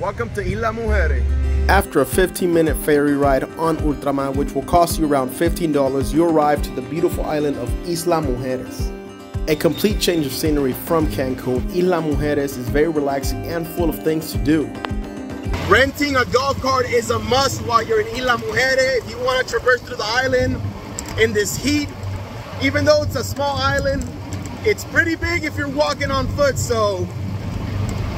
Welcome to Isla Mujeres. After a 15 minute ferry ride on Ultramar, which will cost you around $15, you arrive to the beautiful island of Isla Mujeres. A complete change of scenery from Cancun, Isla Mujeres is very relaxing and full of things to do. Renting a golf cart is a must while you're in Isla Mujeres. If you want to traverse through the island in this heat, even though it's a small island, it's pretty big if you're walking on foot. So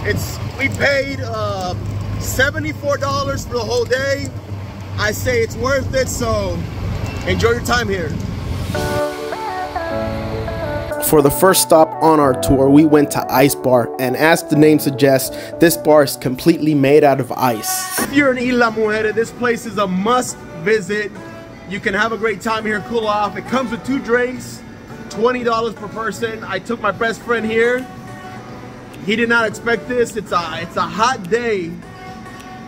it's we paid uh, $74 for the whole day. I say it's worth it, so enjoy your time here. For the first stop on our tour, we went to Ice Bar, and as the name suggests, this bar is completely made out of ice. If you're in Isla Mujeres, this place is a must visit. You can have a great time here, cool off. It comes with two drinks, $20 per person. I took my best friend here. He did not expect this. It's a, it's a hot day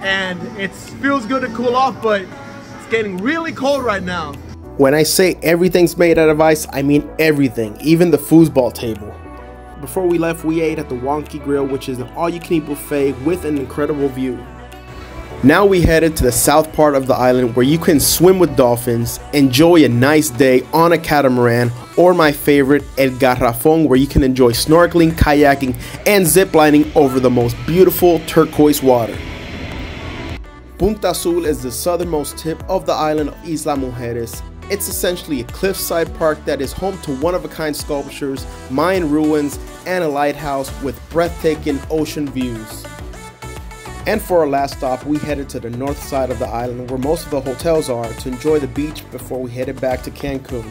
and it feels good to cool off, but it's getting really cold right now. When I say everything's made out of ice, I mean everything, even the foosball table. Before we left, we ate at the Wonky Grill, which is an all-you-can-eat buffet with an incredible view. Now we headed to the south part of the island where you can swim with dolphins, enjoy a nice day on a catamaran, or my favorite, El Garrafon, where you can enjoy snorkeling, kayaking, and ziplining over the most beautiful turquoise water. Punta Azul is the southernmost tip of the island of Isla Mujeres it's essentially a cliffside park that is home to one-of-a-kind sculptures, Mayan ruins, and a lighthouse with breathtaking ocean views. And for our last stop, we headed to the north side of the island where most of the hotels are to enjoy the beach before we headed back to Cancun.